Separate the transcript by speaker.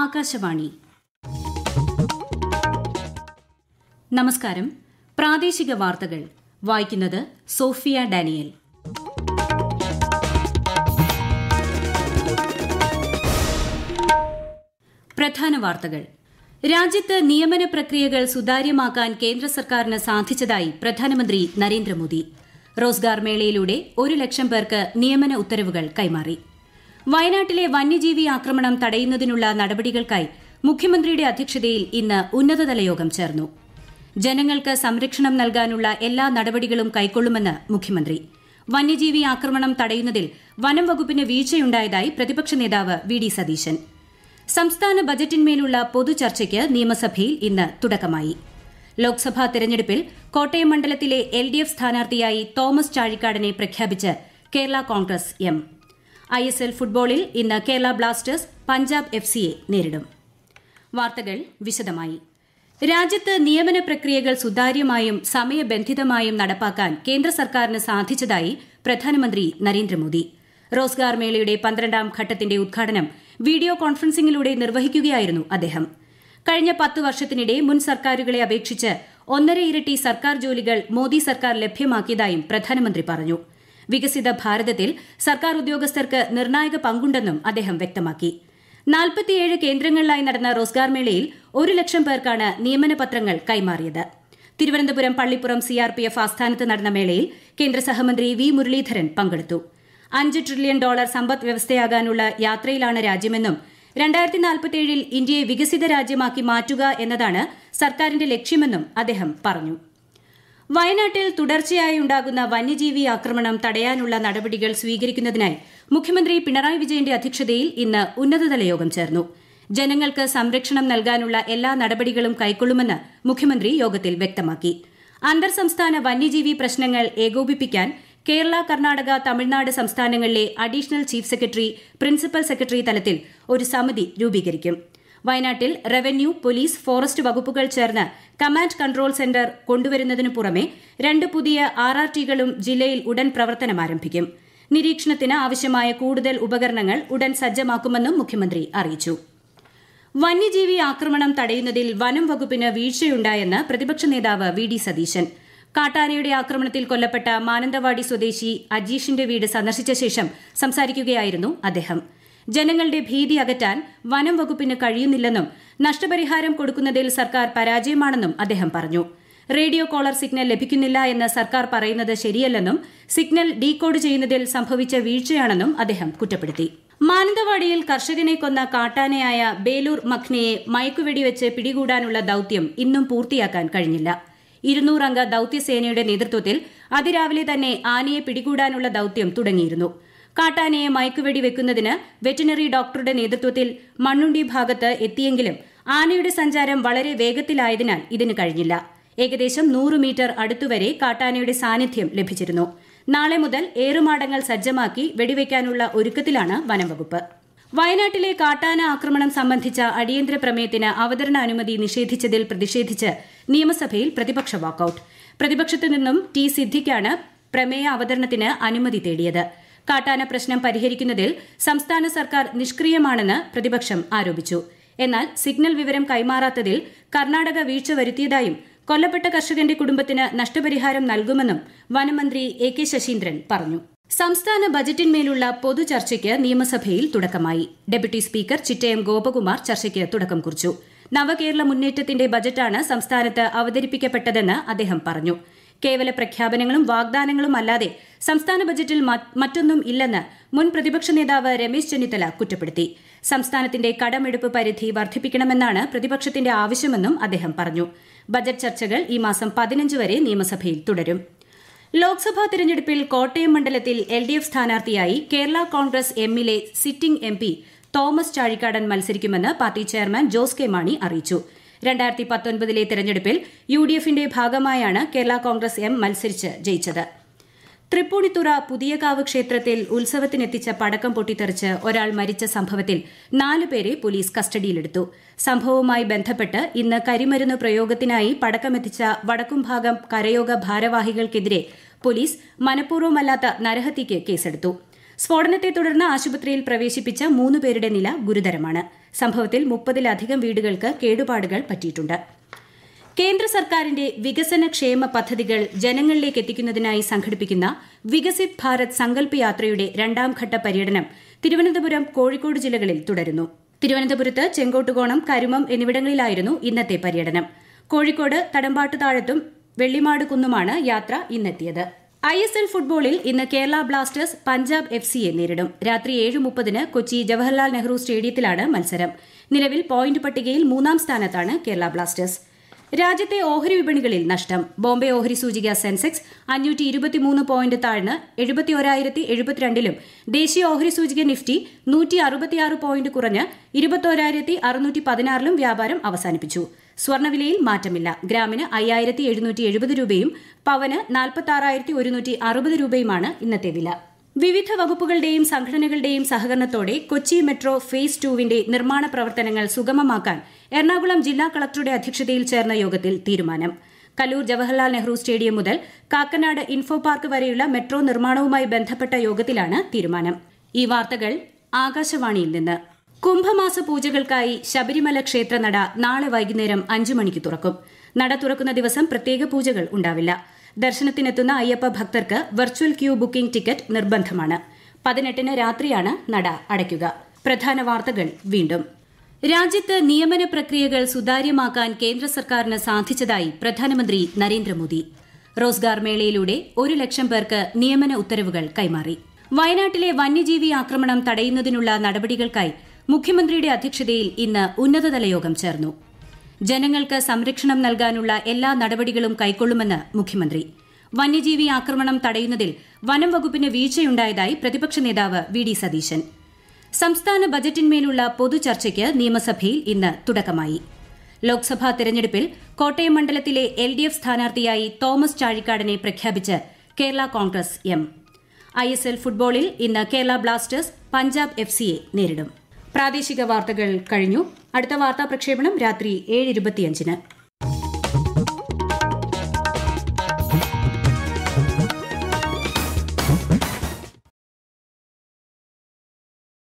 Speaker 1: ആകാശവാണി നമസ്കാരം പ്രാദേശിക വാർത്തകൾ വായിക്കുന്നത് സോഫിയ ഡാനിയൽ പ്രധാന വാർത്തകൾ രാജ്യത്ത് നിയമന പ്രക്രിയകൾ സുതാര്യമാക്കാൻ കേന്ദ്ര സർക്കാരിന് സാധിച്ചതായി പ്രധാനമന്ത്രി നരേന്ദ്രമോദി റോസ്ഗാർ മേളയിലൂടെ ഒരു ലക്ഷം പേർക്ക് നിയമന ഉത്തരവുകൾ കൈമാറി വയനാട്ടിലെ വന്യജീവി ആക്രമണം തടയുന്നതിനുള്ള നടപടികൾക്കായി മുഖ്യമന്ത്രിയുടെ അധ്യക്ഷതയിൽ ഇന്ന് ഉന്നതതല യോഗം ചേർന്നു ജനങ്ങൾക്ക് സംരക്ഷണം നൽകാനുള്ള എല്ലാ നടപടികളും കൈക്കൊള്ളുമെന്ന് മുഖ്യമന്ത്രി വന്യജീവി ആക്രമണം തടയുന്നതിൽ വനം വകുപ്പിന് വീഴ്ചയുണ്ടായതായി പ്രതിപക്ഷ നേതാവ് വി ഡി സതീശൻ സംസ്ഥാന ബജറ്റിന്മേലുള്ള പൊതുചർച്ചയ്ക്ക് നിയമസഭയിൽ ഇന്ന് തുടക്കമായി ലോക്സഭാ തെരഞ്ഞെടുപ്പിൽ കോട്ടയം മണ്ഡലത്തിലെ എൽ ഡി എഫ് സ്ഥാനാർത്ഥിയായി തോമസ് ചാഴിക്കാടനെ പ്രഖ്യാപിച്ച് Kerala Congress M I S L ഫുട്ബോളിൽ ഇന്ന് കേരള ബ്ലാസ്റ്റേഴ്സ് പഞ്ചാബ് എഫ് സിയെ നേരിടും വാർത്തകൾ വിശദമായി രാജ്യത്ത് നിയമന പ്രക്രിയകൾ സുതാര്യമായും സമയബന്ധിതമായും നടപ്പാക്കാൻ കേന്ദ്ര സർക്കാരിന് സാധിച്ചതായി പ്രധാനമന്ത്രി നരേന്ദ്രമോദി റോസ്ഗാർ മേളയുടെ പന്ത്രണ്ടാം ഘട്ടത്തിന്റെ ഉദ്ഘാടനം വീഡിയോ കോൺഫറൻസിംഗിലൂടെ നിർവഹിക്കുകയായിരുന്നു അദ്ദേഹം കഴിഞ്ഞ പത്ത് വർഷത്തിനിടെ മുൻ സർക്കാരുകളെ അപേക്ഷിച്ച് ഒന്നര ഇരട്ടി സർക്കാർ ജോലികൾ മോദി സർക്കാർ ലഭ്യമാക്കിയതായും പ്രധാനമന്ത്രി പറഞ്ഞു വികസിത ഭാരതത്തിൽ സർക്കാർ ഉദ്യോഗസ്ഥർക്ക് നിർണായക പങ്കുണ്ടെന്നും അദ്ദേഹം വ്യക്തമാക്കി നാൽപ്പത്തിയേഴ് കേന്ദ്രങ്ങളിലായി നടന്ന റോസ്ഗാർ മേളയിൽ ഒരു ലക്ഷം പേർക്കാണ് നിയമന പത്രങ്ങൾ കൈമാറിയത് തിരുവനന്തപുരം പള്ളിപ്പുറം സിആർപിഎഫ് ആസ്ഥാനത്ത് നടന്ന മേളയിൽ കേന്ദ്ര സഹമന്ത്രി വി മുരളീധരൻ പങ്കെടുത്തു അഞ്ച് ട്രില്യൺ ഡോളർ സമ്പദ് വ്യവസ്ഥയാകാനുള്ള യാത്രയിലാണ് രാജ്യമെന്നും രണ്ടായിരത്തി നാൽപ്പത്തിയേഴിൽ ഇന്ത്യയെ വികസിത രാജ്യമാക്കി മാറ്റുക എന്നതാണ് സർക്കാരിന്റെ ലക്ഷ്യമെന്നും അദ്ദേഹം പറഞ്ഞു വയനാട്ടിൽ തുടർച്ചയായി ഉണ്ടാകുന്ന വന്യജീവി ആക്രമണം തടയാനുള്ള നടപടികൾ സ്വീകരിക്കുന്നതിനായി മുഖ്യമന്ത്രി പിണറായി വിജയന്റെ അധ്യക്ഷതയിൽ ഇന്ന് ഉന്നതതല യോഗം ചേർന്നു ജനങ്ങൾക്ക് സംരക്ഷണം നൽകാനുള്ള എല്ലാ നടപടികളും കൈക്കൊള്ളുമെന്ന് മുഖ്യമന്ത്രി യോഗത്തിൽ വ്യക്തമാക്കി അന്തർ സംസ്ഥാന വന്യജീവി പ്രശ്നങ്ങൾ ഏകോപിപ്പിക്കാൻ കേരള കർണാടക തമിഴ്നാട് സംസ്ഥാനങ്ങളിലെ additional chief secretary principal secretary തലത്തിൽ ഒരു സമിതി രൂപീകരിക്കും വയനാട്ടിൽ റവന്യൂ പോലീസ് ഫോറസ്റ്റ് വകുപ്പുകൾ ചേർന്ന് കമാൻഡ് കൺട്രോൾ സെന്റർ കൊണ്ടുവരുന്നതിനു പുറമെ രണ്ട് പുതിയ ആർ ആർ ടികളും ജില്ലയിൽ ഉടൻ പ്രവർത്തനം ആരംഭിക്കും നിരീക്ഷണത്തിന് ആവശ്യമായ കൂടുതൽ ഉപകരണങ്ങൾ ഉടൻ സജ്ജമാക്കുമെന്നും മുഖ്യമന്ത്രി അറിയിച്ചു വന്യജീവി ആക്രമണം തടയുന്നതിൽ വനം വകുപ്പിന് വീഴ്ചയുണ്ടായെന്ന് പ്രതിപക്ഷ നേതാവ് വി ഡി സതീശൻ കാട്ടാനയുടെ ആക്രമണത്തിൽ കൊല്ലപ്പെട്ട മാനന്തവാടി സ്വദേശി അജീഷിന്റെ വീട് സന്ദർശിച്ച ശേഷം സംസാരിക്കുകയായിരുന്നു അദ്ദേഹം ജനങ്ങളുടെ ഭീതി അകറ്റാൻ വനം വകുപ്പിന് കഴിയുന്നില്ലെന്നും നഷ്ടപരിഹാരം കൊടുക്കുന്നതിൽ സർക്കാർ പരാജയമാണെന്നും അദ്ദേഹം പറഞ്ഞു റേഡിയോ കോളർ സിഗ്നൽ ലഭിക്കുന്നില്ല എന്ന് സർക്കാർ പറയുന്നത് ശരിയല്ലെന്നും സിഗ്നൽ ഡീകോഡ് ചെയ്യുന്നതിൽ സംഭവിച്ച വീഴ്ചയാണെന്നും അദ്ദേഹം കുറ്റപ്പെടുത്തി മാനന്തവാടിയിൽ കർഷകനെ കൊന്ന കാട്ടാനയായ ബേലൂർ മഖ്നയെ മയക്കുവെടിവെച്ച് പിടികൂടാനുള്ള ദൌത്യം ഇന്നും പൂർത്തിയാക്കാൻ കഴിഞ്ഞില്ല ഇരുന്നൂറംഗ ദൌത്യസേനയുടെ നേതൃത്വത്തിൽ അതിരാവിലെ തന്നെ ആനയെ പിടികൂടാനുള്ള ദൌത്യം തുടങ്ങിയിരുന്നു കാട്ടാനയെ മയക്കുവെടി വെക്കുന്നതിന് വെറ്റിനറി ഡോക്ടറുടെ നേതൃത്വത്തിൽ മണ്ണുണ്ടി ഭാഗത്ത് എത്തിയെങ്കിലും ആനയുടെ സഞ്ചാരം വളരെ വേഗത്തിലായതിനാൽ ഇതിന് കഴിഞ്ഞില്ല ഏകദേശം നൂറ് മീറ്റർ അടുത്തുവരെ കാട്ടാനയുടെ സാന്നിധ്യം ലഭിച്ചിരുന്നു നാളെ മുതൽ ഏറുമാടങ്ങൾ സജ്ജമാക്കി വെടിവെക്കാനുള്ള ഒരുക്കത്തിലാണ് വനംവകുപ്പ് വയനാട്ടിലെ കാട്ടാന ആക്രമണം സംബന്ധിച്ച അടിയന്തര പ്രമേയത്തിന് അവതരണാനുമതി നിഷേധിച്ചതിൽ പ്രതിഷേധിച്ച് നിയമസഭയിൽ പ്രതിപക്ഷ വാക്കൌട്ട് പ്രതിപക്ഷത്തു നിന്നും ടി സിദ്ധിക്കാണ് പ്രമേയ അവതരണത്തിന് അനുമതി തേടിയത് കാട്ടാന പ്രശ്നം പരിഹരിക്കുന്നതിൽ സംസ്ഥാന സർക്കാർ നിഷ്ക്രിയമാണെന്ന് പ്രതിപക്ഷം ആരോപിച്ചു എന്നാൽ സിഗ്നൽ വിവരം കൈമാറാത്തതിൽ കർണാടക വീഴ്ച വരുത്തിയതായും കൊല്ലപ്പെട്ട കർഷകന്റെ കുടുംബത്തിന് നഷ്ടപരിഹാരം നൽകുമെന്നും വനമന്ത്രി എ കെ ശശീന്ദ്രൻ പറഞ്ഞു സംസ്ഥാന ബജറ്റിന്മേലുള്ള പൊതു ചർച്ചയ്ക്ക് നിയമസഭയിൽ തുടക്കമായി ഡെപ്യൂട്ടി സ്പീക്കർ ചിറ്റയം ഗോപകുമാർ ചർച്ചയ്ക്ക് തുടക്കം കുറിച്ചു നവകേരള മുന്നേറ്റത്തിന്റെ ബജറ്റാണ് സംസ്ഥാനത്ത് അവതരിപ്പിക്കപ്പെട്ടതെന്ന് അദ്ദേഹം പറഞ്ഞു കേവല പ്രഖ്യാപനങ്ങളും വാഗ്ദാനങ്ങളും അല്ലാതെ സംസ്ഥാന ബജറ്റിൽ മറ്റൊന്നും ഇല്ലെന്ന് മുൻ പ്രതിപക്ഷ നേതാവ് രമേശ് ചെന്നിത്തല കുറ്റപ്പെടുത്തി സംസ്ഥാനത്തിന്റെ കടമെടുപ്പ് പരിധി വർദ്ധിപ്പിക്കണമെന്നാണ് പ്രതിപക്ഷത്തിന്റെ ആവശ്യമെന്നും അദ്ദേഹം പറഞ്ഞു ബജറ്റ് ചർച്ചകൾ ഈ മാസം പതിനഞ്ച് വരെ നിയമസഭയിൽ തുടരും ലോക്സഭാ തിരഞ്ഞെടുപ്പിൽ കോട്ടയം മണ്ഡലത്തിൽ എൽ ഡി എഫ് സ്ഥാനാർത്ഥിയായി കേരള കോൺഗ്രസ് എമ്മിലെ sitting M P Thomas Chazhikadan മത്സരിക്കുമെന്ന് party chairman Jose K Mani അറിയിച്ചു രണ്ടായിരത്തി പത്തൊൻപതിലെ തെരഞ്ഞെടുപ്പിൽ യു ഡി എഫിന്റെ ഭാഗമായാണ് കേരള കോൺഗ്രസ് എം മത്സരിച്ച് ജയിച്ചത് തൃപ്പൂണിത്തുറ പുതിയകാവ് ക്ഷേത്രത്തിൽ ഉത്സവത്തിനെത്തിച്ച പടക്കം പൊട്ടിത്തെറിച്ച് ഒരാൾ മരിച്ച സംഭവത്തിൽ നാലുപേരെ പോലീസ് കസ്റ്റഡിയിലെടുത്തു സംഭവവുമായി ബന്ധപ്പെട്ട് ഇന്ന് കരിമരുന്ന് പ്രയോഗത്തിനായി പടക്കമെത്തിച്ച വടക്കുംഭാഗം കരയോഗ ഭാരവാഹികൾക്കെതിരെ പോലീസ് മനഃപൂർവ്വമല്ലാത്ത നരഹത്യയ്ക്ക് കേസെടുത്തു സ്ഫോടനത്തെ തുടർന്ന് ആശുപത്രിയിൽ പ്രവേശിപ്പിച്ച മൂന്നുപേരുടെ നില ഗുരുതരമാണ് സംഭവത്തിൽ മുപ്പതിലധികം വീടുകൾക്ക് കേടുപാടുകൾ പറ്റിയിട്ടുണ്ട് കേന്ദ്ര സർക്കാരിന്റെ വികസന ക്ഷേമ പദ്ധതികൾ ജനങ്ങളിലേക്ക് എത്തിക്കുന്നതിനായി സംഘടിപ്പിക്കുന്ന വികസിത് ഭാരത് സങ്കല്പ യാത്രയുടെ രണ്ടാംഘട്ട പര്യടനം തിരുവനന്തപുരം കോഴിക്കോട് ജില്ലകളിൽ തുടരുന്നു തിരുവനന്തപുരത്ത് ചെങ്കോട്ടുകോണം കരുമം എന്നിവിടങ്ങളിലായിരുന്നു ഇന്നത്തെ പര്യടനം കോഴിക്കോട് തടമ്പാട്ടുതാഴത്തും വെള്ളിമാട് കുന്നുമാണ് യാത്ര ഇന്നെത്തിയത് ഐ എസ് എൽ ഫുട്ബോളിൽ ഇന്ന് കേരള ബ്ലാസ്റ്റേഴ്സ് പഞ്ചാബ് എഫ് സിയെ നേരിടും രാത്രി ഏഴ് മുപ്പതിന് കൊച്ചി ജവഹർലാൽ നെഹ്റു സ്റ്റേഡിയത്തിലാണ് മത്സരം നിലവിൽ പോയിന്റ് പട്ടികയിൽ മൂന്നാം സ്ഥാനത്താണ് കേരള ബ്ലാസ്റ്റേഴ്സ് രാജ്യത്തെ ഓഹരി വിപണികളിൽ നഷ്ടം ബോംബെ ഓഹരി സൂചിക സെൻസെക്സ് അഞ്ഞൂറ്റി ഇരുപത്തിമൂന്ന് പോയിന്റ് താഴ്ന്ന് എഴുപത്തി ഒരായിരത്തി എഴുപത്തിരണ്ടിലും ദേശീയ ഓഹരി സൂചിക നിഫ്റ്റി നൂറ്റി അറുപത്തിയാറ് പോയിന്റ് കുറഞ്ഞ് ഇരുപത്തോരായിരത്തി അറുന്നൂറ്റി പതിനാറിലും വ്യാപാരം അവസാനിപ്പിച്ചു സ്വർണവിലയിൽ മാറ്റമില്ല ഗ്രാമിന് അയ്യായിരത്തി എഴുന്നൂറ്റി എഴുപത് രൂപയും പവന് നാൽപ്പത്തി ഒരുന്നൂറ്റി അറുപത് രൂപയുമാണ് ഇന്നത്തെ വില വിവിധ വകുപ്പുകളുടെയും സംഘടനകളുടെയും സഹകരണത്തോടെ കൊച്ചി മെട്രോ ഫേസ് ടുവിന്റെ നിർമ്മാണ പ്രവർത്തനങ്ങൾ സുഗമമാക്കാൻ എറണാകുളം ജില്ലാ കളക്ടറുടെ അധ്യക്ഷതയിൽ ചേർന്ന യോഗത്തിൽ തീരുമാനം കലൂർ ജവഹർലാൽ നെഹ്റു സ്റ്റേഡിയം മുതൽ കാക്കനാട് ഇൻഫോ പാർക്ക് വരെയുള്ള മെട്രോ നിർമ്മാണവുമായി ബന്ധപ്പെട്ട യോഗത്തിലാണ് തീരുമാനം ഈ വാർത്തകൾ ആകാശവാണിയിൽ നിന്ന് കുംഭമാസ പൂജകൾക്കായി ശബരിമല ക്ഷേത്രനട നാളെ വൈകുന്നേരം അഞ്ചു മണിക്ക് തുറക്കും നട തുറക്കുന്ന ദിവസം പ്രത്യേക പൂജകൾ ഉണ്ടാവില്ല ദർശനത്തിനെത്തുന്ന അയ്യപ്പ ഭക്തർക്ക് വെർച്വൽ ക്യൂ ബുക്കിംഗ് ടിക്കറ്റ് നിർബന്ധമാണ് പതിനെട്ടിന് രാത്രിയാണ് നട അടയ്ക്കുക പ്രധാന വാർത്തകൾ വീണ്ടും രാജ്യത്ത് നിയമന പ്രക്രിയകൾ സുതാര്യമാക്കാൻ കേന്ദ്ര സർക്കാരിന് സാധിച്ചതായി പ്രധാനമന്ത്രി നരേന്ദ്രമോദി റോസ്ഗാർ മേളയിലൂടെ ഒരു ലക്ഷം പേർക്ക് നിയമന ഉത്തരവുകൾ കൈമാറി വയനാട്ടിലെ വന്യജീവി ആക്രമണം തടയുന്നതിനുള്ള നടപടികൾക്കായി മുഖ്യമന്ത്രിയുടെ അധ്യക്ഷതയിൽ ഇന്ന് ഉന്നതതല യോഗം ചേർന്നു ജനങ്ങൾക്ക് സംരക്ഷണം നൽകാനുള്ള എല്ലാ നടപടികളും കൈക്കൊള്ളുമെന്ന് മുഖ്യമന്ത്രി വന്യജീവി ആക്രമണം തടയുന്നതിൽ വനം വകുപ്പിന് വീഴ്ചയുണ്ടായതായി പ്രതിപക്ഷ നേതാവ് വി ഡി സതീശൻ സംസ്ഥാന ബജറ്റിന്മേലുള്ള പൊതുചർച്ചയ്ക്ക് നിയമസഭയിൽ ഇന്ന് തുടക്കമായി ലോക്സഭാ തെരഞ്ഞെടുപ്പിൽ കോട്ടയം മണ്ഡലത്തിലെ എൽ ഡി എഫ് സ്ഥാനാർത്ഥിയായി തോമസ് ചാഴിക്കാടനെ പ്രഖ്യാപിച്ച് Kerala Congress M I S L ഫുട്ബോളിൽ ഇന്ന് കേരള ബ്ലാസ്റ്റേഴ്സ് പഞ്ചാബ് എഫ് സിയെ നേരിടും പ്രാദേശിക വാർത്തകൾ കഴിഞ്ഞു അടുത്ത വാർത്താ പ്രക്ഷേപണം രാത്രി ഏഴ് ഇരുപത്തിയഞ്ചിന്